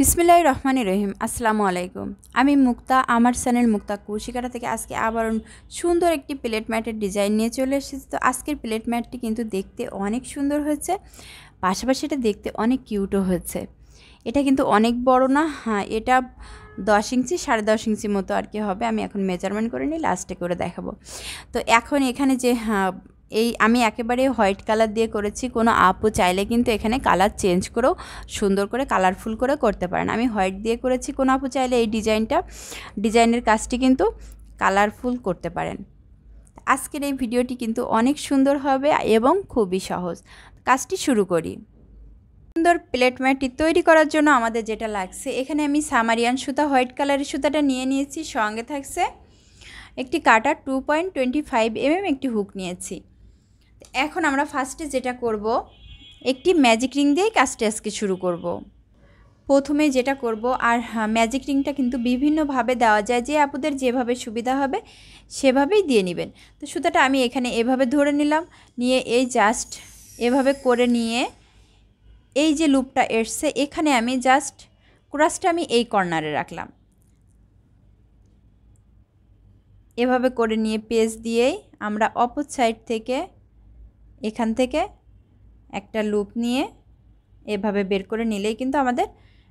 বিসমিল্লাহ রহমান রহিম, আসসালামু আলাইকুম। আমি মুক্তা, আমার চ্যানেল মুক্তা কুশিকাটা থেকে আজকে আবার সুন্দর একটি প্লেট ম্যাটের ডিজাইন নিয়ে চলে এসেছি। তো আজকের প্লেট ম্যাটটি কিন্তু দেখতে অনেক সুন্দর হয়েছে, পাশাপাশি এটা দেখতে অনেক কিউটও হয়েছে। এটা কিন্তু অনেক বড় না হ্যাঁ এটা দশ ইঞ্চি, সাড়ে দশ ইঞ্চি মতো আর কি হবে। আমি এখন মেজারমেন্ট করে নিই লাস্টে করে দেখাবো। তো এখন এখানে যে হ্যাঁ এই আমি একেবারে হোয়াইট কালার দিয়ে করেছি, কোনো আপু চাইলে কিন্তু এখানে কালার চেঞ্জ করেও সুন্দর করে কালারফুল করে করতে পারেন। আমি হোয়াইট দিয়ে করেছি, কোনো আপু চাইলে এই ডিজাইনটা, ডিজাইনের কাজটি কিন্তু কালারফুল করতে পারেন। আজকের এই ভিডিওটি কিন্তু অনেক সুন্দর হবে এবং খুবই সহজ। কাজটি শুরু করি। সুন্দর প্লেট ম্যাটটি তৈরি করার জন্য আমাদের যেটা লাগছে, এখানে আমি সামারিয়ান সুতা, হোয়াইট কালারের সুতাটা নিয়ে নিয়েছি, সঙ্গে থাকছে একটি cutter two point twenty five mm একটি হুক নিয়েছি। এখন আমরা ফার্স্টে যেটা করব, একটি ম্যাজিক রিং দিয়েই কাজটা আজকে শুরু করব। প্রথমে যেটা করব, আর ম্যাজিক রিংটা কিন্তু বিভিন্নভাবে দেওয়া যায়, যে আপুদের যেভাবে সুবিধা হবে সেভাবেই দিয়ে নেবেন তো সুতাটা আমি এখানে এভাবে ধরে নিলাম, নিয়ে এই জাস্ট এভাবে করে নিয়ে এই যে লুপটা এসছে, এখানে আমি জাস্ট ক্রাসটা আমি এই কর্নারে রাখলাম এভাবে করে নিয়ে পেজ দিয়েই আমরা অপর সাইড থেকে এখান থেকে একটা লুপ নিয়ে এভাবে বের করে নিলেই কিন্তু আমাদের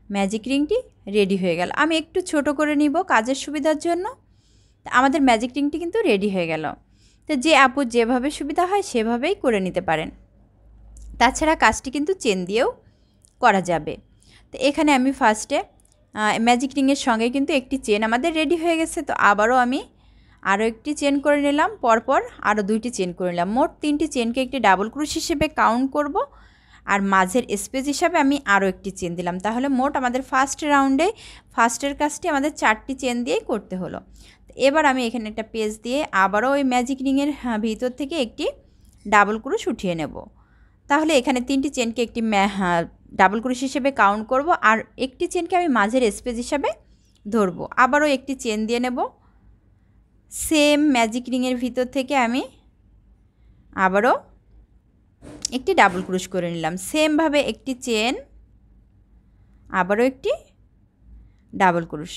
ম্যাজিক রিংটি রেডি হয়ে গেল। আমি একটু ছোট করে নিব কাজের সুবিধার জন্য। আমাদের ম্যাজিক রিংটি কিন্তু রেডি হয়ে গেল। তো যে আপু যেভাবে সুবিধা হয় সেভাবেই করে নিতে পারেন। তাছাড়া কাজটি কিন্তু চেন দিয়েও করা যাবে। তো এখানে আমি ফার্স্টে ম্যাজিক রিংয়ের সঙ্গে কিন্তু একটি চেন আমাদের রেডি হয়ে গেছে। তো আবারও আমি আরও একটি চেন করে নিলাম, পরপর আরও দুইটি চেন করে নিলাম। মোট তিনটি চেনকে একটি ডাবল ক্রুশ হিসেবে কাউন্ট করব আর মাঝের স্পেস হিসাবে আমি আরও একটি চেন দিলাম। তাহলে মোট আমাদের ফার্স্ট রাউন্ডে ফার্স্টের কাজটি আমাদের চারটি চেন দিয়েই করতে হলো। এবার আমি এখানে একটা পেজ দিয়ে আবারও ওই ম্যাজিক রিংয়ের ভিতর থেকে একটি ডাবল ক্রুশ উঠিয়ে নেব। তাহলে এখানে তিনটি চেনকে একটি ডাবল ক্রুশ হিসেবে কাউন্ট করব আর একটি চেনকে আমি মাঝের স্পেস হিসাবে ধরবো। আবারও একটি চেন দিয়ে নেব। সেম ম্যাজিক রিংয়ের ভিতর থেকে আমি আবারও একটি ডাবল ক্রুশ করে নিলাম। সেমভাবে একটি চেন আবারও একটি ডাবল ক্রুশ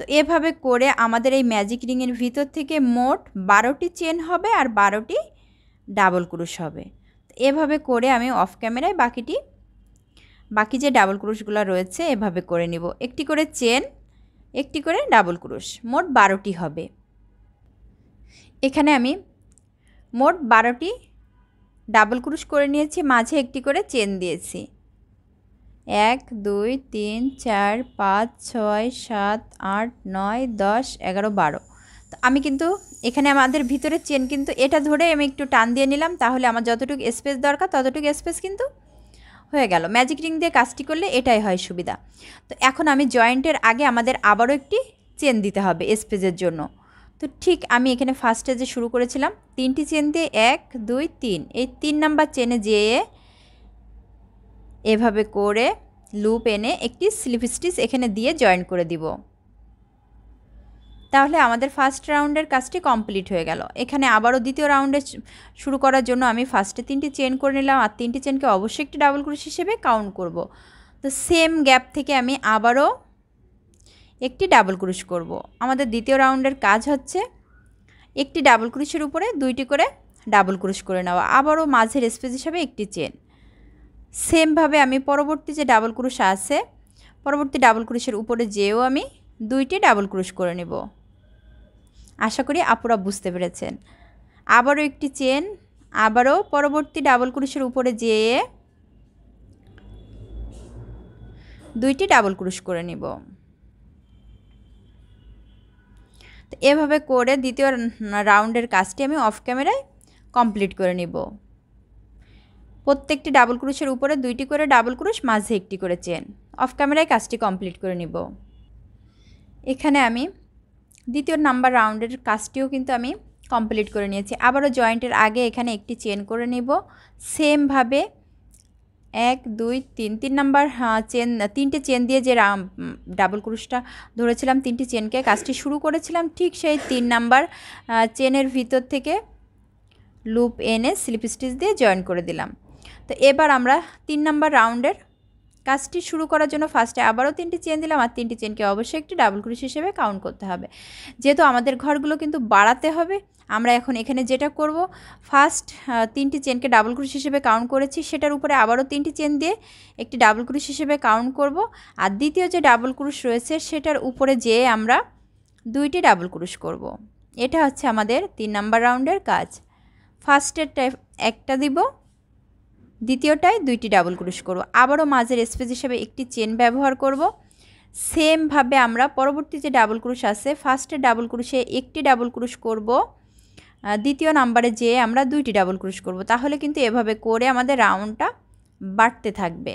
তো এভাবে করে আমাদের এই ম্যাজিক রিংয়ের ভিতর থেকে মোট বারোটি চেন হবে আর বারোটি ডাবল ক্রুশ হবে। এভাবে করে আমি অফ ক্যামেরায় বাকিটি, বাকি যে ডাবল ক্রুশগুলো রয়েছে, এভাবে করে নিব। একটি করে চেন একটি করে ডাবল ক্রুশ মোট বারোটি হবে। এখানে আমি মোট বারোটি ডাবল ক্রুশ করে নিয়েছি, মাঝে একটি করে চেন দিয়েছি। এক, দুই, তিন, চার, পাঁচ, ছয়, সাত, আট, নয়, দশ, এগারো, বারো। তো আমি কিন্তু এখানে আমাদের ভিতরে চেন কিন্তু এটা ধরে আমি একটু টান দিয়ে নিলাম, তাহলে আমার যতটুকু স্পেস দরকার ততটুকু স্পেস কিন্তু হয়ে গেল। ম্যাজিক রিং দিয়ে কাজটি করলে এটাই হয় সুবিধা। তো এখন আমি জয়েন্টের আগে আমাদের আবারও একটি চেন দিতে হবে স্পেসের জন্য। তো ঠিক আমি এখানে ফার্স্টে যে শুরু করেছিলাম, তিনটি চেন দিয়ে এক, দুই, তিন। এই তিন নাম্বার চেনে যেয়ে এভাবে করে লুপ এনে একটি স্লিপ স্টিচ এখানে দিয়ে জয়েন করে দিব। তাহলে আমাদের ফার্স্ট রাউন্ডের কাজটি কমপ্লিট হয়ে গেল। এখানে আবারও দ্বিতীয় রাউন্ডে শুরু করার জন্য আমি ফার্স্টে তিনটি চেন করে নিলাম আর তিনটি চেনকে অবশ্যই একটি ডাবল ক্রুশ হিসেবে কাউন্ট করব। তো সেম গ্যাপ থেকে আমি আবারও একটি ডাবল ক্রুশ করব। আমাদের দ্বিতীয় রাউন্ডের কাজ হচ্ছে একটি ডাবল ক্রুশের উপরে দুইটি করে ডাবল ক্রুশ করে নেওয়া। আবারও মাঝের স্পেস হিসাবে একটি চেন। সেমভাবে আমি পরবর্তী যে ডাবল ক্রুশ আছে, পরবর্তী ডাবল ক্রুশের উপরে যেও আমি দুইটি ডাবল ক্রুশ করে নেব। আশা করি আপুরা বুঝতে পেরেছেন। আবারও একটি চেন, আবারও পরবর্তী ডাবল ক্রুশের উপরে যেয়ে দুইটি ডাবল ক্রুশ করে নেব। তো এভাবে করে দ্বিতীয় রাউন্ডের কাজটি আমি অফ ক্যামেরায় কমপ্লিট করে নিব। প্রত্যেকটি ডাবল ক্রুশের উপরে দুইটি করে ডাবল ক্রুশ, মাঝে একটি করে চেন। অফ ক্যামেরায় কাজটি কমপ্লিট করে নিব। এখানে আমি দ্বিতীয় নাম্বার রাউন্ডের কাজটিও কিন্তু আমি কমপ্লিট করে নিয়েছি। আবারও জয়েন্টের আগে এখানে একটি চেন করে নিব। সেমভাবে এক, দুই, তিন তিন নাম্বার চেন, তিনটে চেন দিয়ে যে ডাবল ক্রুশটা ধরেছিলাম, তিনটি চেনকে কাজটি শুরু করেছিলাম, ঠিক সেই তিন নাম্বার চেনের ভিতর থেকে লুপ এনে স্লিপ স্টিচ দিয়ে জয়েন করে দিলাম। তো এবার আমরা তিন নাম্বার রাউন্ডের কাজটি শুরু করার জন্য ফার্স্টে আবারও তিনটি চেন দিলাম আর তিনটি চেনকে অবশ্যই একটি ডাবল ক্রুশ হিসেবে কাউন্ট করতে হবে। যেহেতু আমাদের ঘরগুলো কিন্তু বাড়াতে হবে, আমরা এখন এখানে যেটা করব ফার্স্ট তিনটি চেনকে ডাবল ক্রুশ হিসেবে কাউন্ট করেছি, সেটার উপরে আবারও তিনটি চেন দিয়ে একটি ডাবল ক্রুশ হিসেবে কাউন্ট করব। আর দ্বিতীয় যে ডাবল ক্রুশ রয়েছে, সেটার উপরে যেয়ে আমরা দুইটি ডাবল ক্রুশ করব। এটা হচ্ছে আমাদের তিন নাম্বার রাউন্ডের কাজ। ফার্স্টেরটা একটা দিব দ্বিতীয়টায় দুইটি ডাবল ক্রুশ করব। আবারও মাঝের স্পেস হিসেবে একটি চেন ব্যবহার করব। সেমভাবে আমরা পরবর্তী যে ডাবল ক্রুশ আছে ফার্স্টে ডাবল ক্রুশে একটি ডাবল ক্রুশ করব। দ্বিতীয় নাম্বারে যেয়ে আমরা দুইটি ডাবল ক্রুশ করব। তাহলে কিন্তু এভাবে করে আমাদের রাউন্ডটা বাড়তে থাকবে।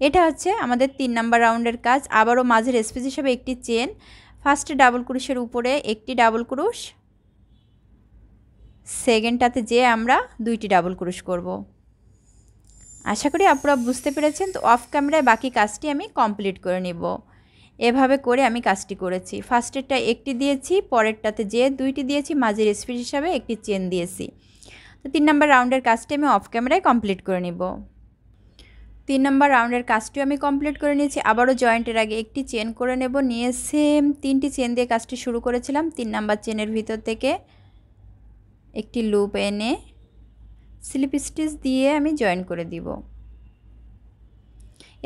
এটা হচ্ছে আমাদের তিন নাম্বার রাউন্ডের কাজ। আবারও মাঝের স্পেস হিসেবে একটি চেন ফার্স্টে ডাবল ক্রুশের উপরে একটি ডাবল ক্রুশ সেকেন্ডটাতে যে আমরা দুইটি ডাবল ক্রুশ করব। আশা করি আপনারা বুঝতে পেরেছেন, তো অফ ক্যামেরায় বাকি কাজটি আমি কমপ্লিট করে নেব। এভাবে করে আমি কাজটি করেছি। ফার্স্টেরটা একটি দিয়েছি, পরেরটাতে যে দুইটি দিয়েছি, মাঝের স্পিড হিসাবে একটি চেন দিয়েছি। তো তিন নম্বর রাউন্ডের কাজটি আমি অফ ক্যামেরায় কমপ্লিট করে নিব। তিন নম্বর রাউন্ডের কাজটিও আমি কমপ্লিট করে নিয়েছি। আবারও জয়েন্টের আগে একটি চেন করে নেব। নিয়ে সেম তিনটি চেন দিয়ে কাজটি শুরু করেছিলাম। তিন নাম্বার চেনের ভিতর থেকে একটি লুপ এনে স্লিপ স্টিচ দিয়ে আমি জয়েন করে দিব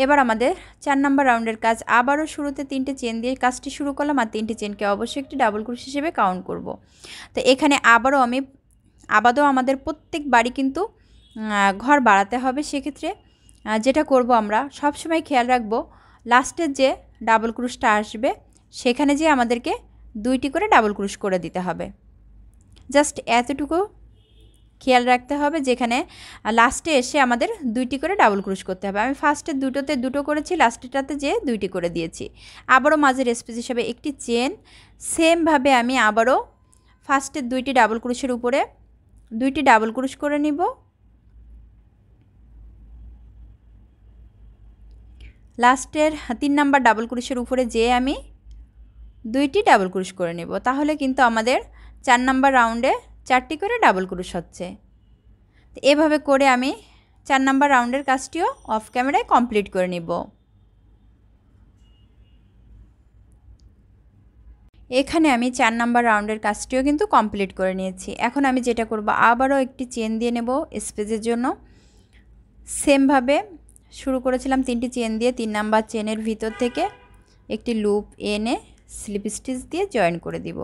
এবার আমাদের চার নাম্বার রাউন্ডের কাজ, আবারও শুরুতে তিনটে চেন দিয়ে কাজটি শুরু করলাম আর তিনটে চেনকে অবশ্যই একটি ডাবল ক্রুশ হিসেবে কাউন্ট করব। তো এখানে আবারও আমি আবারও আমাদের প্রত্যেক বাড়ি কিন্তু ঘর বাড়াতে হবে সেক্ষেত্রে যেটা করব আমরা সব সময় খেয়াল রাখব লাস্টের যে ডাবল ক্রুশটা আসবে, সেখানে যে আমাদেরকে দুইটি করে ডাবল ক্রুশ করে দিতে হবে জাস্ট এতটুকু খেয়াল রাখতে হবে যেখানে লাস্টে এসে আমাদের দুইটি করে ডাবল ক্রুশ করতে হবে। আমি ফার্স্টে দুটোতে দুটো করেছি লাস্টেটাতে যে দুইটি করে দিয়েছি। আবারও মাঝের স্পেস হিসাবে একটি চেন সেমভাবে আমি আবারও ফার্স্টের দুইটি ডাবল ক্রুশের উপরে দুইটি ডাবল ক্রুশ করে নিব। লাস্টের তিন নাম্বার ডাবল ক্রুশের উপরে যে আমি দুইটি ডাবল ক্রুশ করে নেব। তাহলে কিন্তু আমাদের চার নাম্বার রাউন্ডে চারটি করে ডাবল ক্রুশ হচ্ছে। তো এভাবে করে আমি চার নাম্বার রাউন্ডের কাজটিও অফ ক্যামেরায় কমপ্লিট করে নিব। এখানে আমি চার নাম্বার রাউন্ডের কাজটিও কিন্তু কমপ্লিট করে নিয়েছি। এখন আমি যেটা করব, আবারও একটি চেন দিয়ে নেব স্পেসের জন্য। সেমভাবে শুরু করেছিলাম তিনটি চেন দিয়ে, তিন নাম্বার চেনের ভিতর থেকে একটি লুপ এনে স্লিপ স্টিচ দিয়ে জয়েন করে দিব।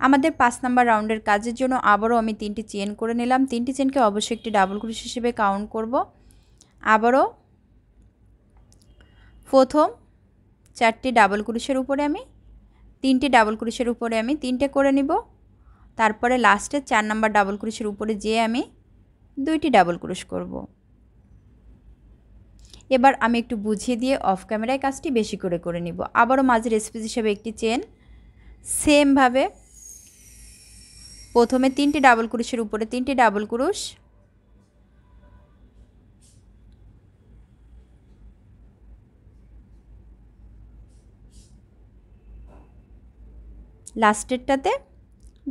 আমাদের পাঁচ নাম্বার রাউন্ডের কাজের জন্য আবারও আমি তিনটি চেন করে নিলাম। তিনটি চেনকে অবশ্যই একটি ডাবল ক্রুশ হিসেবে কাউন্ট করব। আবারও প্রথম চারটি ডাবল ক্রুশের উপরে আমি, তিনটি ডাবল ক্রুশের উপরে আমি তিনটে করে নিব। তারপরে লাস্টের চার নাম্বার ডাবল ক্রুশের উপরে যেয়ে আমি দুইটি ডাবল ক্রুশ করব। এবার আমি একটু বুঝিয়ে দিয়ে অফ ক্যামেরায় কাজটি বেশি করে করে নিব। আবারও মাঝের স্পেস হিসেবে একটি চেন সেমভাবে প্রথমে তিনটি ডাবল ক্রুশের উপরে, তিনটি ডাবল ক্রুশ। লাস্টেরটাতে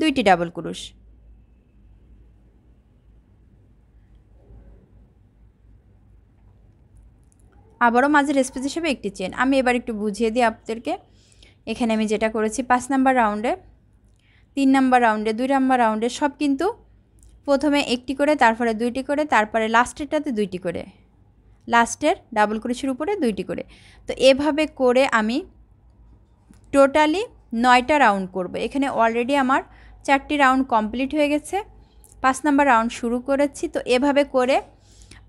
দুইটি ডাবল ক্রুশ। আবারও মাঝের স্পেস হিসেবে একটি চেন। আমি এবার একটু বুঝিয়ে দিই আপনাদেরকে। এখানে আমি যেটা করেছি, পাঁচ নাম্বার রাউন্ডে তিন নাম্বার রাউন্ডে দুই নাম্বার রাউন্ডে সব কিন্তু প্রথমে একটি করে, তারপরে দুইটি করে, তারপরে লাস্টেরটাতে দুইটি করে। লাস্টের ডাবল ক্রুশের উপরে দুইটি করে। তো এভাবে করে আমি টোটালি নয়টা রাউন্ড করব। এখানে অলরেডি আমার চারটি রাউন্ড কমপ্লিট হয়ে গেছে। পাঁচ নাম্বার রাউন্ড শুরু করেছি। তো এভাবে করে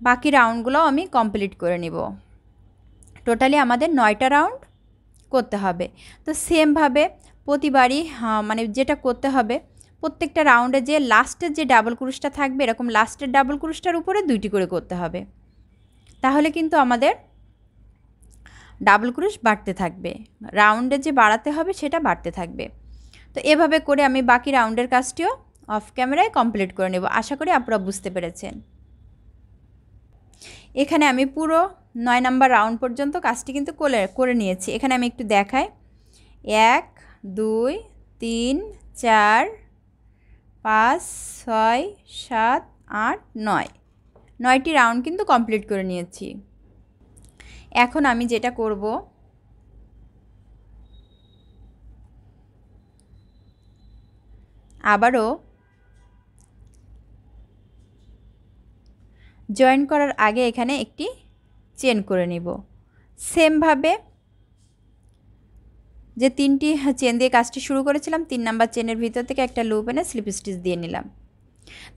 বাকি রাউন্ডগুলো আমি কমপ্লিট করে নিব। টোটালি আমাদের নয়টা রাউন্ড করতে হবে। তো সেমভাবে প্রতিবারই মানে যেটা করতে হবে, প্রত্যেকটা রাউন্ডে যে লাস্টের যে ডাবল ক্রুশটা থাকবে, এরকম লাস্টের ডাবল ক্রুশটার উপরে দুইটি করে করতে হবে। তাহলে কিন্তু আমাদের ডাবল ক্রুশ বাড়তে থাকবে। রাউন্ডে যে বাড়াতে হবে, সেটা বাড়তে থাকবে। তো এভাবে করে আমি বাকি রাউন্ডের কাজটিও অফ ক্যামেরায় কমপ্লিট করে নেব। আশা করি আপনারা বুঝতে পেরেছেন। এখানে আমি পুরো নয় নাম্বার রাউন্ড পর্যন্ত কাজটি কিন্তু করে করে নিয়েছি। এখানে আমি একটু দেখাই। এক দুই, তিন, চার, পাঁচ, ছয়, সাত, আট, নয়। নয়টি রাউন্ড কিন্তু কমপ্লিট করে নিয়েছি। এখন আমি যেটা করব, আবারও জয়েন করার আগে এখানে একটি চেন করে নিব। সেমভাবে যে তিনটি চেন দিয়ে কাজটি শুরু করেছিলাম, তিন নাম্বার চেনের ভিতর থেকে একটা লুপ এনে স্লিপ স্টিচ দিয়ে নিলাম।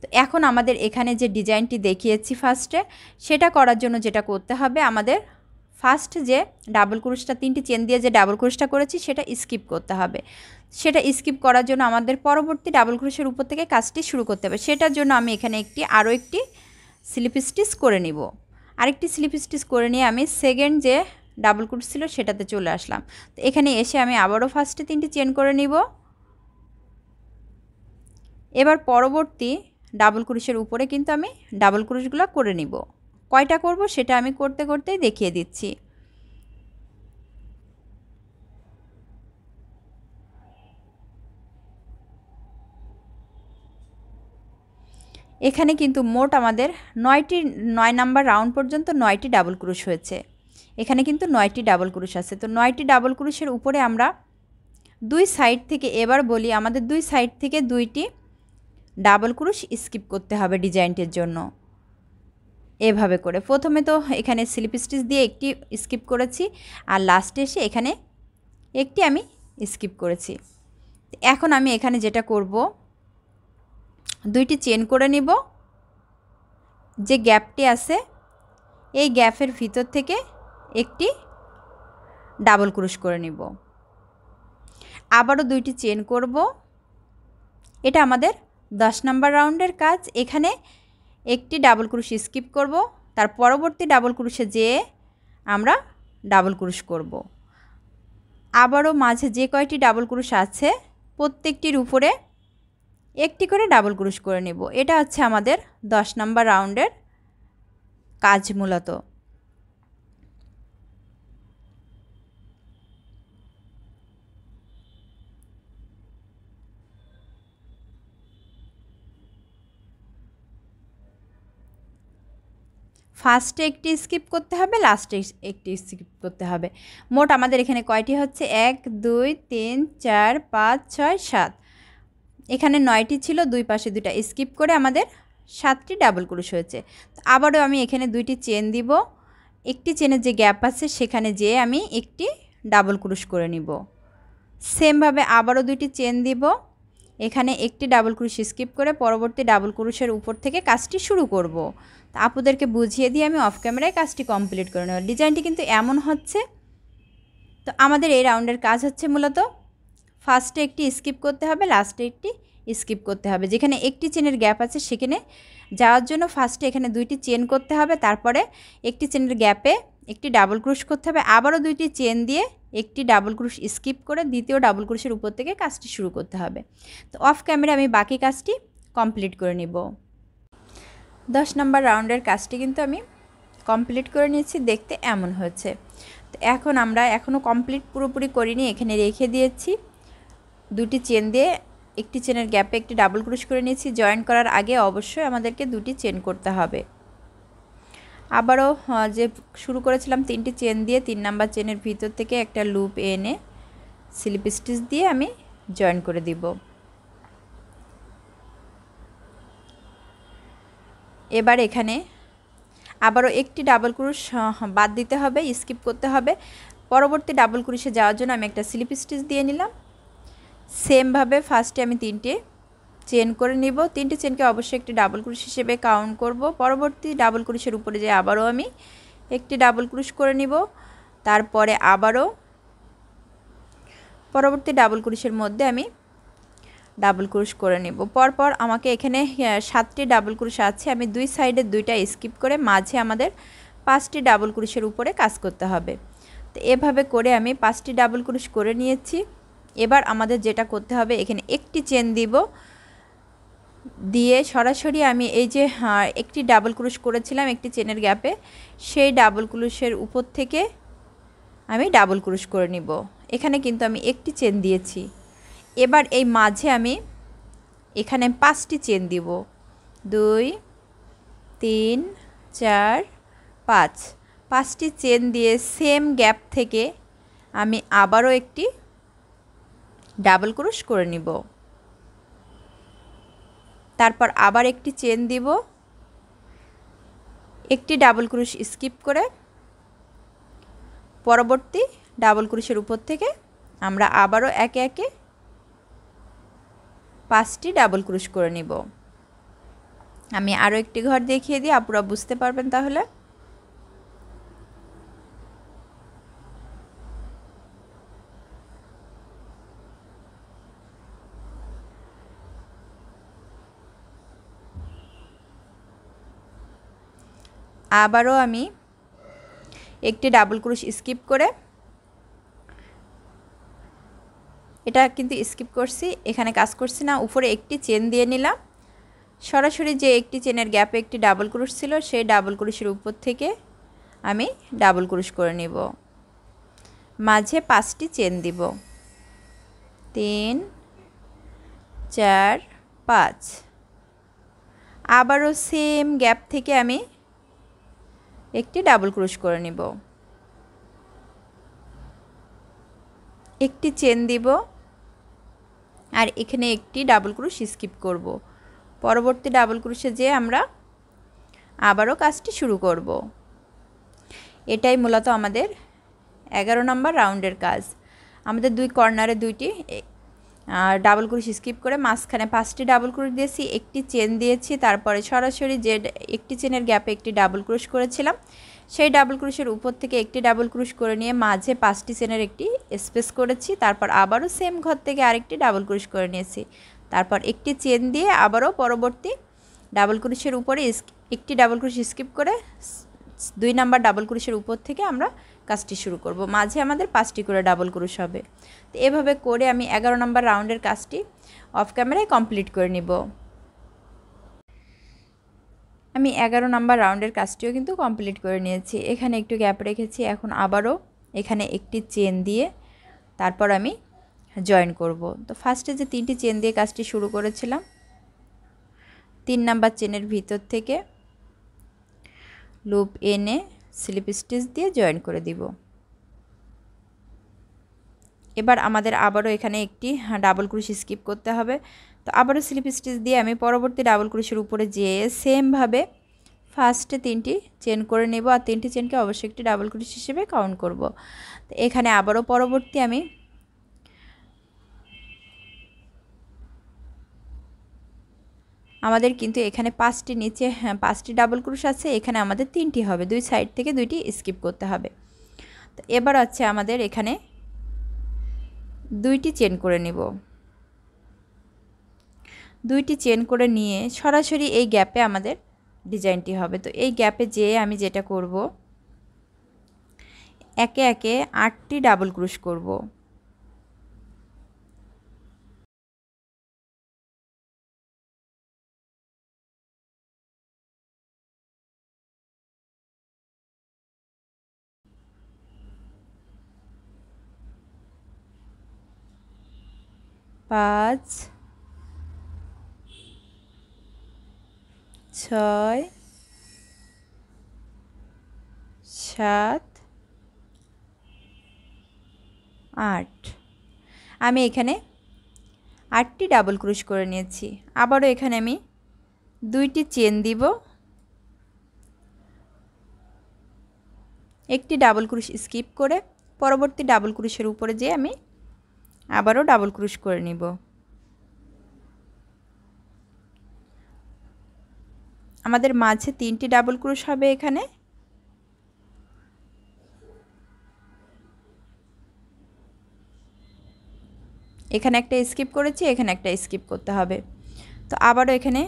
তো এখন আমাদের এখানে যে ডিজাইনটি দেখিয়েছি ফার্স্টে সেটা করার জন্য যেটা করতে হবে, আমাদের ফার্স্ট যে ডাবল ক্রুশটা তিনটি চেন দিয়ে যে ডাবল ক্রুশটা করেছি, সেটা স্কিপ করতে হবে। সেটা স্কিপ করার জন্য আমাদের পরবর্তী ডাবল ক্রুশের উপর থেকে কাজটি শুরু করতে হবে। সেটার জন্য আমি এখানে একটি, আরও একটি স্লিপ স্টিচ করে নিব। আরেকটি স্লিপ স্টিচ করে নিয়ে আমি সেকেন্ড যে ডাবল ক্রুশ ছিল, সেটাতে চলে আসলাম। তো এখানে এসে আমি আবারও ফার্স্টে তিনটি চেন করে নিব। এবার পরবর্তী ডাবল ক্রুশের উপরে কিন্তু আমি ডাবল ক্রুশগুলো করে নিব। কয়টা করব সেটা আমি করতে করতেই দেখিয়ে দিচ্ছি। এখানে কিন্তু মোট আমাদের নয়টি, নয় নাম্বার রাউন্ড পর্যন্ত নয়টি ডাবল ক্রুশ হয়েছে। এখানে কিন্তু নয়টি ডাবল ক্রুশ আছে। তো নয়টি ডাবল ক্রুশের উপরে আমরা দুই সাইড থেকে এবার বলি, আমাদের দুই সাইড থেকে দুইটি ডাবল ক্রুশ স্কিপ করতে হবে ডিজাইনটির জন্য। এভাবে করে। প্রথমে তো এখানে স্লিপ স্টিচ দিয়ে একটি স্কিপ করেছি আর লাস্টে এসে এখানে একটি আমি স্কিপ করেছি। এখন আমি এখানে যেটা করব, দুইটি চেন করে নিব। যে গ্যাপটি আছে, এই গ্যাপের ভিতর থেকে একটি ডাবল ক্রুশ করে নিব। আবারও দুইটি চেন করব। এটা আমাদের দশ নাম্বার রাউন্ডের কাজ। এখানে একটি ডাবল ক্রুশ স্কিপ করব। তার পরবর্তী ডাবল ক্রুশে যেয়ে আমরা ডাবল ক্রুশ করব। আবারও মাঝে যে কয়টি ডাবল ক্রুশ আছে, প্রত্যেকটির উপরে একটি করে ডাবল ক্রুশ করে নেব। এটা হচ্ছে আমাদের দশ নাম্বার রাউন্ডের কাজ মূলত। ফার্স্টে একটি স্কিপ করতে হবে, লাস্টে একটি স্কিপ করতে হবে। মোট আমাদের এখানে কয়টি হচ্ছে? এক, দুই, তিন, চার, পাঁচ, ছয়, সাত। এখানে নয়টি ছিল, দুই পাশে দুইটা। স্কিপ করে আমাদের সাতটি ডাবল ক্রুশ হয়েছে। আবারও আমি এখানে দুইটি চেন দিব। একটি চেনের যে গ্যাপ আছে, সেখানে যেয়ে আমি একটি ডাবল ক্রুশ করে নিব। সেমভাবে আবারও দুইটি চেন দিব। এখানে একটি ডাবল ক্রুশ স্কিপ করে পরবর্তী ডাবল ক্রুশের উপর থেকে কাজটি শুরু করব। তা আপুদেরকে বুঝিয়ে দিয়ে আমি অফ ক্যামেরায় কাজটি কমপ্লিট করে নেব। ডিজাইনটি কিন্তু এমন হচ্ছে। তো আমাদের এই রাউন্ডের কাজ হচ্ছে মূলত ফার্স্টে একটি স্কিপ করতে হবে লাস্টে একটি স্কিপ করতে হবে। যেখানে একটি চেনের গ্যাপ আছে সেখানে যাওয়ার জন্য ফার্স্টে এখানে দুইটি চেন করতে হবে, তারপরে একটি চেনের গ্যাপে একটি ডাবল ক্রুশ করতে হবে, আবারও দুইটি চেন দিয়ে একটি ডাবল ক্রুশ স্কিপ করে দ্বিতীয় ডাবল ক্রুশের উপর থেকে কাজটি শুরু করতে হবে। তো অফ ক্যামেরা আমি বাকি কাজটি কমপ্লিট করে নিব। দশ নম্বর রাউন্ডের কাজটি কিন্তু আমি কমপ্লিট করে নিয়েছি, দেখতে এমন হয়েছে। তো এখন আমরা এখনও কমপ্লিট পুরোপুরি করিনি, এখানে রেখে দিয়েছি। দুটি চেন দিয়ে একটি চেনের গ্যাপে একটি ডাবল ক্রুশ করে নিয়েছি। জয়েন করার আগে অবশ্যই আমাদেরকে দুটি চেন করতে হবে। আবারও যে শুরু করেছিলাম তিনটি চেন দিয়ে, তিন নাম্বার চেনের ভিতর থেকে একটা লুপ এনে স্লিপ স্টিচ দিয়ে আমি জয়েন করে দিব। এবার এখানে আবারও একটি ডাবল ক্রুশ বাদ দিতে হবে, স্কিপ করতে হবে। পরবর্তী ডাবল ক্রুশে যাওয়ার জন্য আমি একটা স্লিপ স্টিচ দিয়ে নিলাম। সেমভাবে ফার্স্টে আমি তিনটে চেন করে নিব। তিনটি চেনকে অবশ্যই একটি ডাবল ক্রুশ হিসেবে কাউন্ট করব। পরবর্তী ডাবল ক্রুশের উপরে যে আবারও আমি একটি ডাবল ক্রুশ করে নিব। তারপরে আবারও পরবর্তী ডাবল ক্রুশের মধ্যে আমি ডাবল ক্রুশ করে নেব। পরপর আমাকে এখানে সাতটি ডাবল ক্রুশ আছে। আমি দুই সাইডে দুইটা স্কিপ করে মাঝে আমাদের পাঁচটি ডাবল ক্রুশের উপরে কাজ করতে হবে। তো এভাবে করে আমি পাঁচটি ডাবল ক্রুশ করে নিয়েছি। এবার আমাদের যেটা করতে হবে, এখানে একটি চেন দিব। দিয়ে সরাসরি আমি এই যে একটি ডাবল ক্রুশ করেছিলাম একটি চেনের গ্যাপে, সেই ডাবল ক্রুশের উপর থেকে আমি ডাবল ক্রুশ করে নিব। এখানে কিন্তু আমি একটি চেন দিয়েছি। এবার এই মাঝে আমি এখানে পাঁচটি চেন দিব। দুই, তিন, চার, পাঁচ। পাঁচটি চেন দিয়ে সেম গ্যাপ থেকে আমি আবারও একটি ডাবল ক্রুশ করে নিব। তারপর আবার একটি চেন দিব। একটি ডাবল ক্রুশ স্কিপ করে পরবর্তী ডাবল ক্রুশের উপর থেকে আমরা আবারও একে একে পাঁচটি ডাবল ক্রুশ করে নিব। আমি আরও একটি ঘর দেখিয়ে দিই, আপুরা বুঝতে পারবেন তাহলে। আবারও আমি একটি ডাবল ক্রুশ স্কিপ করে, এটা কিন্তু স্কিপ করছি, এখানে কাজ করছি না, উপরে একটি চেন দিয়ে নিলাম। সরাসরি যে একটি চেনের গ্যাপে একটি ডাবল ক্রুশ ছিল, সেই ডাবল ক্রুশের উপর থেকে আমি ডাবল ক্রুশ করে নিব। মাঝে পাঁচটি চেন দিব। তিন, চার, পাঁচ। আবারও সেম গ্যাপ থেকে আমি একটি ডাবল ক্রুশ করে নিব। একটি চেন দিব আর এখানে একটি ডাবল ক্রুশ স্কিপ করব। পরবর্তী ডাবল ক্রুশে যে আমরা আবারও কাজটি শুরু করব। এটাই মূলত আমাদের এগারো নম্বর রাউন্ডের কাজ। আমাদের দুই কর্নারে দুইটি ডাবল ক্রুশ স্কিপ করে মাঝখানে পাঁচটি ডাবল ক্রুশ দিয়েছি, একটি চেন দিয়েছি, তারপরে সরাসরি যে একটি চেনের গ্যাপে একটি ডাবল ক্রুশ করেছিলাম। সেই ডাবল ক্রুশের উপর থেকে একটি ডাবল ক্রুশ করে নিয়ে মাঝে পাঁচটি চেনের একটি স্পেস করেছি, তারপর আবারও সেম ঘর থেকে আরেকটি ডাবল ক্রুশ করে নিয়েছি। তারপর একটি চেন দিয়ে আবারও পরবর্তী ডাবল ক্রুশের উপরে একটি ডাবল ক্রুশ স্কিপ করে, দুই নাম্বার ডাবল ক্রুশের উপর থেকে আমরা কাজটি শুরু করব। মাঝে আমাদের পাঁচটি করে ডাবল ক্রুশ হবে। তো এভাবে করে আমি এগারো নম্বর রাউন্ডের কাজটি অফ ক্যামেরায় কমপ্লিট করে নিব। আমি এগারো নাম্বার রাউন্ডের কাজটিও কিন্তু কমপ্লিট করে নিয়েছি। এখানে একটু গ্যাপ রেখেছি। এখন আবারও এখানে একটি চেন দিয়ে তারপর আমি জয়েন করব। তো ফার্স্টে যে তিনটি চেন দিয়ে কাজটি শুরু করেছিলাম, তিন নাম্বার চেনের ভিতর থেকে লুপ এনে স্লিপ স্টিচ দিয়ে জয়েন করে দিব। এবার আমাদের আবারও এখানে একটি ডাবল ক্রুশ স্কিপ করতে হবে। তো আবারও স্লিপ স্টিচ দিয়ে আমি পরবর্তী ডাবল ক্রুশের উপরে যেয়ে সেমভাবে ফার্স্টে তিনটি চেন করে নেব। আর তিনটি চেনকে অবশ্যই একটি ডাবল ক্রুশ হিসেবে কাউন্ট করব। তো এখানে আবারও পরবর্তী আমি আমাদের কিন্তু এখানে পাঁচটি নিচে হ্যাঁ পাঁচটি ডাবল ক্রুশ আছে, এখানে আমাদের তিনটি হবে। দুই সাইড থেকে দুইটি স্কিপ করতে হবে। তো এবার হচ্ছে আমাদের এখানে দুইটি চেন করে নিব। দুইটি চেন করে নিয়ে সরাসরি এই গ্যাপে আমাদের ডিজাইনটি হবে। তো এই গ্যাপে যেয়ে আমি যেটা করব, একে একে আটটি ডাবল ক্রুশ করব। পাঁচ, ছয়, সাত, আট। আমি এখানে আটটি ডাবল ক্রুশ করে নিয়েছি। আবারও এখানে আমি দুইটি চেন দিব। একটি ডাবল ক্রুশ স্কিপ করে পরবর্তী ডাবল ক্রুশের উপরে যেয়ে আমি আবারও ডাবল ক্রুশ করে নিব। আমাদের মাঝে তিনটি ডাবল ক্রুশ হবে এখানে। এখানে একটা স্কিপ করেছি, এখানে একটা স্কিপ করতে হবে। তো আবারও এখানে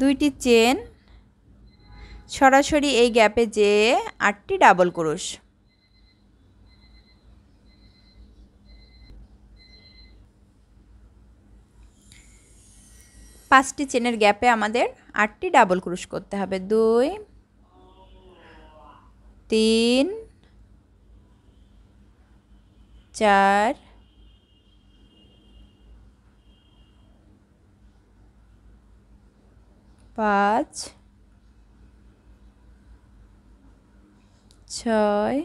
দুইটি চেন সরাসরি এই গ্যাপে যে আটটি ডাবল ক্রুশ পাঁচটি চেনের গ্যাপে আমাদের আটটি ডাবল ক্রুশ করতে হবে। দুই, তিন, চার, পাঁচ, ছয়,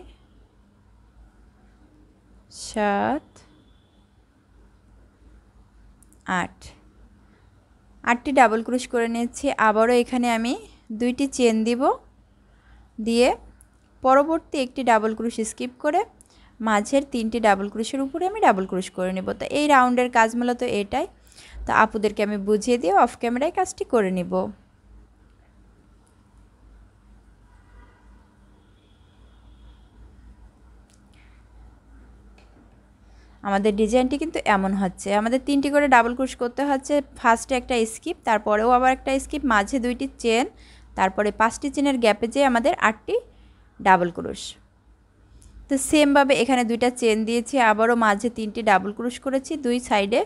সাত, আট। আটটি ডাবল ক্রুশ করে নিয়েছি। আবারও এখানে আমি দুইটি চেন দিব দিয়ে পরবর্তী একটি ডাবল ক্রুশ স্কিপ করে মাঝের তিনটি ডাবল ক্রুশের উপরে আমি ডাবল ক্রুশ করে নেব। তো এই রাউন্ডের কাজ মূলত এটাই। তো আপুদেরকে আমি বুঝিয়ে দিয়ে অফ ক্যামেরায় কাজটি করে নিব। আমাদের ডিজাইনটি কিন্তু এমন হচ্ছে। আমাদের তিনটি করে ডাবল ক্রুশ করতে হচ্ছে। ফার্স্টে একটা স্কিপ, তারপরেও আবার একটা স্কিপ, মাঝে দুইটি চেন, তারপরে পাঁচটি চেনের গ্যাপে যে আমাদের আটটি ডাবল ক্রুশ। তো সেমভাবে এখানে দুইটা চেন দিয়েছি, আবারও মাঝে তিনটি ডাবল ক্রুশ করেছি, দুই সাইডে।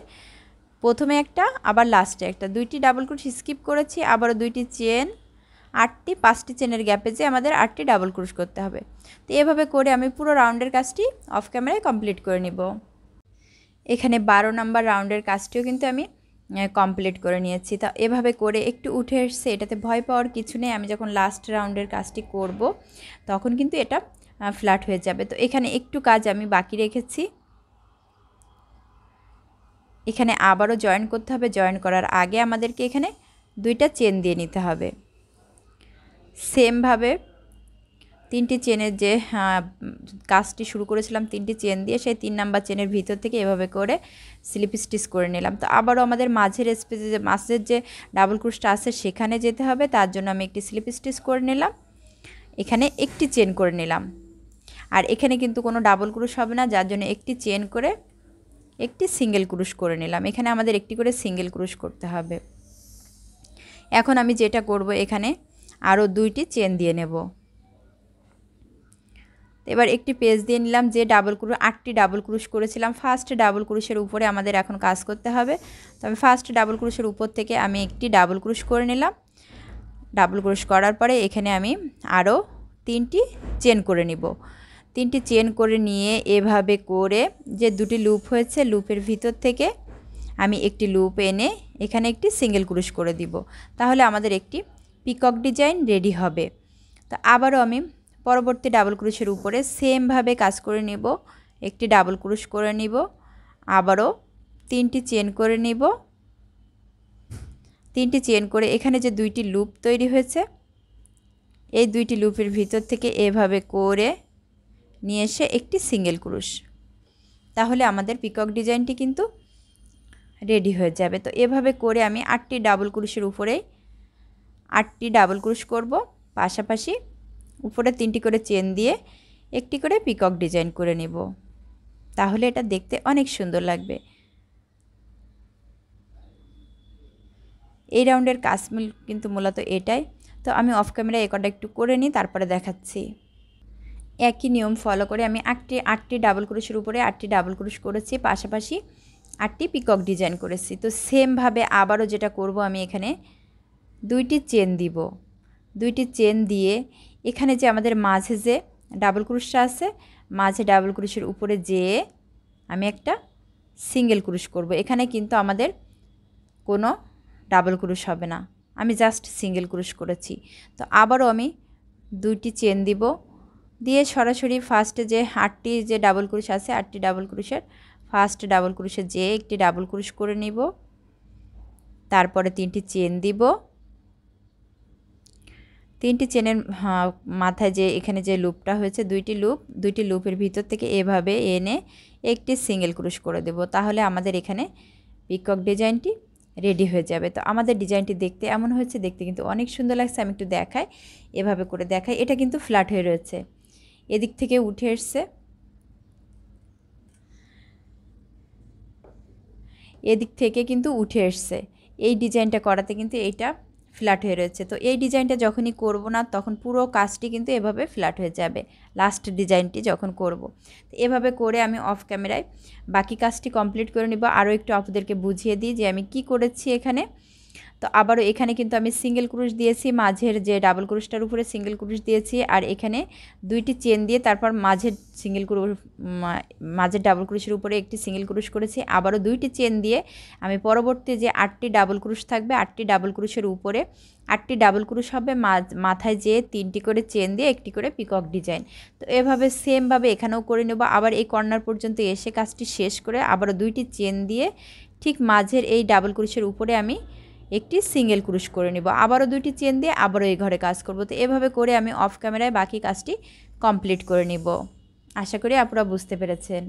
প্রথমে একটা, আবার লাস্টে একটা। দুইটি ডাবল ক্রুশ স্কিপ করেছি, আবারও দুইটি চেন, আটটি, পাঁচটি চেনের গ্যাপে যে আমাদের আটটি ডাবল ক্রুশ করতে হবে। তো এভাবে করে আমি পুরো রাউন্ডের কাজটি অফ ক্যামেরায় কমপ্লিট করে নিব। এখানে বারো নাম্বার রাউন্ডের কাজটিও কিন্তু আমি কমপ্লিট করে নিয়েছি। তা এভাবে করে একটু উঠে এসছে এটাতে ভয় পাওয়ার কিছু নেই। আমি যখন লাস্ট রাউন্ডের কাজটি করব, তখন কিন্তু এটা ফ্ল্যাট হয়ে যাবে। তো এখানে একটু কাজ আমি বাকি রেখেছি। এখানে আবারও জয়েন করতে হবে। জয়েন করার আগে আমাদেরকে এখানে দুইটা চেন দিয়ে নিতে হবে। সেমভাবে তিনটি চেনের যে কাজটি শুরু করেছিলাম তিনটি চেন দিয়ে, সেই তিন নাম্বার চেনের ভিতর থেকে এভাবে করে স্লিপ স্টিচ করে নিলাম। তো আবারও আমাদের মাঝের স্পেসে যে মাছের যে ডাবল ক্রুশটা আছে, সেখানে যেতে হবে। তার জন্য আমি একটি স্লিপ স্টিচ করে নিলাম। এখানে একটি চেন করে নিলাম। আর এখানে কিন্তু কোনো ডাবল ক্রুশ হবে না। যার জন্য একটি চেন করে একটি সিঙ্গেল ক্রুশ করে নিলাম। এখানে আমাদের একটি করে সিঙ্গেল ক্রুশ করতে হবে। এখন আমি যেটা করব, এখানে আরও দুইটি চেন দিয়ে নেব। এবার একটি পেজ দিয়ে নিলাম যে ডাবল ক্রুশ আটটি ডাবল ক্রুশ করেছিলাম। ফার্স্ট ডাবল ক্রুশের উপরে আমাদের এখন কাজ করতে হবে। তবে ফার্স্ট ডাবল ক্রুশের উপর থেকে আমি একটি ডাবল ক্রুশ করে নিলাম। ডাবল ক্রুশ করার পরে এখানে আমি আরও তিনটি চেন করে নিব। তিনটি চেন করে নিয়ে এভাবে করে যে দুটি লুপ হয়েছে লুপের ভিতর থেকে আমি একটি লুপ এনে এখানে একটি সিঙ্গেল ক্রুশ করে দিব। তাহলে আমাদের একটি পিকক ডিজাইন রেডি হবে। তো আবারও আমি পরবর্তী ডাবল ক্রুশের উপরে সেমভাবে কাজ করে নেব। একটি ডাবল ক্রুশ করে নিব। আবারও তিনটি চেন করে নিব। তিনটি চেন করে এখানে যে দুইটি লুপ তৈরি হয়েছে, এই দুইটি লুপের ভিতর থেকে এভাবে করে নিয়ে এসে একটি সিঙ্গেল ক্রুশ। তাহলে আমাদের পিকক ডিজাইনটি কিন্তু রেডি হয়ে যাবে। তো এভাবে করে আমি আটটি ডাবল ক্রুশের উপরেই আটটি ডাবল ক্রুশ করব। পাশাপাশি উপরে তিনটি করে চেন দিয়ে একটি করে পিকক ডিজাইন করে নেব। তাহলে এটা দেখতে অনেক সুন্দর লাগবে। এই রাউন্ডের কাশ্মীর কিন্তু মূলত এটাই। তো আমি অফ ক্যামেরা এ কটা একটু করে নিই, তারপরে দেখাচ্ছি। একই নিয়ম ফলো করে আমি আটটি আটটি ডাবল ক্রুশের উপরে আটটি ডাবল ক্রুশ করেছি, পাশাপাশি আটটি পিকক ডিজাইন করেছি। তো সেমভাবে আবারও যেটা করব আমি এখানে দুইটি চেন দিব। দুইটি চেন দিয়ে এখানে যে আমাদের মাঝে যে ডাবল ক্রুশটা আছে, মাঝে ডাবল ক্রুশের উপরে যেয়ে আমি একটা সিঙ্গেল ক্রুশ করব। এখানে কিন্তু আমাদের কোনো ডাবল ক্রুশ হবে না। আমি জাস্ট সিঙ্গেল ক্রুশ করেছি। তো আবারও আমি দুইটি চেন দিব। দিয়ে সরাসরি ফার্স্টে যে আটটি যে ডাবল ক্রুশ আছে, আটটি ডাবল ক্রুশের ফার্স্ট ডাবল ক্রুশে যে একটি ডাবল ক্রুশ করে নিব। তারপরে তিনটি চেন দিব। তিনটি চেনের মাথায় যে এখানে যে লুপটা হয়েছে, দুইটি লুপ, দুইটি লুপের ভিতর থেকে এভাবে এনে একটি সিঙ্গেল ক্রুশ করে দেব। তাহলে আমাদের এখানে পিকক ডিজাইনটি রেডি হয়ে যাবে। তো আমাদের ডিজাইনটি দেখতে এমন হয়েছে, দেখতে কিন্তু অনেক সুন্দর লাগছে, আমি একটু দেখাই, এভাবে করে দেখাই। এটা কিন্তু ফ্ল্যাট হয়ে রয়েছে। এদিক থেকে উঠে এসছে। এদিক থেকে কিন্তু উঠে এসছে। এই ডিজাইনটা করাতে কিন্তু এইটা ফ্ল্যাট হয়ে রয়েছে। তো এই ডিজাইনটা যখনই করব না, তখন পুরো কাজটি কিন্তু এভাবে ফ্ল্যাট হয়ে যাবে। লাস্ট ডিজাইনটি যখন করব। তো এভাবে করে আমি অফ ক্যামেরায় বাকি কাজটি কমপ্লিট করে নিব। আরও একটু আপনাদেরকে বুঝিয়ে দিই যে আমি কি করেছি এখানে। তো আবারও এখানে কিন্তু আমি সিঙ্গেল ক্রুশ দিয়েছি, মাঝের যে ডাবল ক্রুশটার উপরে সিঙ্গেল ক্রুশ দিয়েছি আর এখানে দুইটি চেন দিয়ে তারপর মাঝের সিঙ্গেল ক্রুশ মাঝের ডাবল ক্রুশের উপরে একটি সিঙ্গেল ক্রুশ করেছি। আবারও দুইটি চেন দিয়ে আমি পরবর্তী যে আটটি ডাবল ক্রুশ থাকবে, আটটি ডাবল ক্রুশের উপরে আটটি ডাবল ক্রুশ হবে মাথায় যেয়ে তিনটি করে চেন দিয়ে একটি করে পিকক ডিজাইন তো এভাবে সেমভাবে এখানেও করে নেব। আবার এই কর্নার পর্যন্ত এসে কাজটি শেষ করে আবারও দুইটি চেন দিয়ে ঠিক মাঝের এই ডাবল ক্রুশের উপরে আমি একটি সিঙ্গেল ক্রুশ করে নিব। আবারও দুটি চেন দিয়ে আবারও এই ঘরে কাজ করব। তো এভাবে করে আমি অফ ক্যামেরায় বাকি কাজটি কমপ্লিট করে নিব। আশা করি আপনারা বুঝতে পেরেছেন।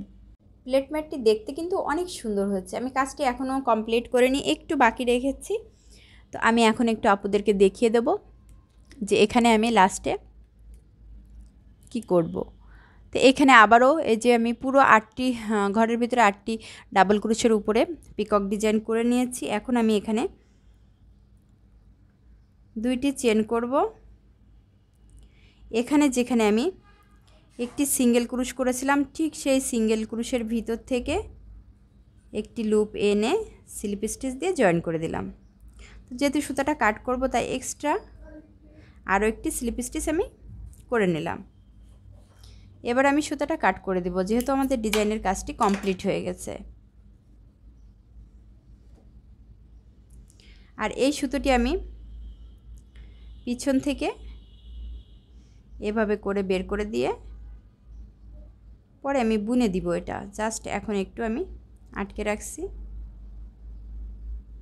প্লেট ম্যাটটি দেখতে কিন্তু অনেক সুন্দর হচ্ছে আমি কাজটি এখনও কমপ্লিট করে নিই একটু বাকি রেখেছি। তো আমি এখন একটু আপুদেরকে দেখিয়ে দেব যে এখানে আমি লাস্টে কি করব। তো এখানে আবারও এই যে আমি পুরো আটটি ঘরের ভিতরে আটটি ডাবল ক্রুশের উপরে পিকক ডিজাইন করে নিয়েছি। এখন আমি এখানে দুইটি চেন করব। এখানে যেখানে আমি একটি সিঙ্গেল ক্রুশ করেছিলাম, ঠিক সেই সিঙ্গেল ক্রুশের ভিতর থেকে একটি লুপ এনে স্লিপ স্টিচ দিয়ে জয়েন করে দিলাম। তো যেহেতু সুতাটা কাট করব, তাই এক্সট্রা আরও একটি স্লিপ স্টিচ আমি করে নিলাম। এবার আমি সুতাটা কাট করে দেব, যেহেতু আমাদের ডিজাইনের কাজটি কমপ্লিট হয়ে গেছে। আর এই সুতোটি আমি পিছন থেকে এভাবে করে বের করে দিয়ে পরে আমি বুনে দিব এটা। জাস্ট এখন একটু আমি আটকে রাখছি।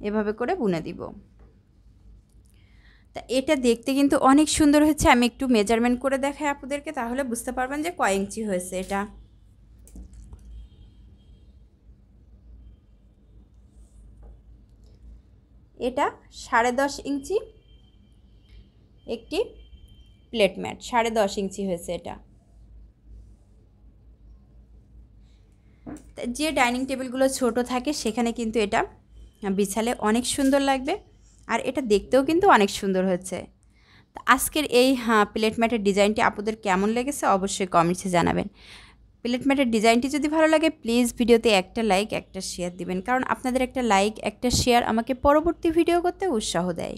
এভাবে করে বুনে দিব। তা এটা দেখতে কিন্তু অনেক সুন্দর হচ্ছে আমি একটু মেজারমেন্ট করে দেখাই আপনাদেরকে তাহলে বুঝতে পারবেন যে কয় ইঞ্চি হয়েছে এটা। এটা সাড়ে দশ ইঞ্চি একটি প্লেট ম্যাট, সাড়ে দশ ইঞ্চি হয়েছে এটা। যে ডাইনিং টেবিলগুলো ছোট থাকে, সেখানে কিন্তু এটা বিছালে অনেক সুন্দর লাগবে আর এটা দেখতেও কিন্তু অনেক সুন্দর হয়েছে। আজকের এই প্লেট ম্যাটের ডিজাইনটি আপনাদের কেমন লেগেছে অবশ্যই কমেন্টসে জানাবেন। প্লেট ম্যাটের ডিজাইনটি যদি ভালো লাগে প্লিজ ভিডিওতে একটা লাইক একটা শেয়ার দিবেন। কারণ আপনাদের একটা লাইক একটা শেয়ার আমাকে পরবর্তী ভিডিও করতে উৎসাহ দেয়।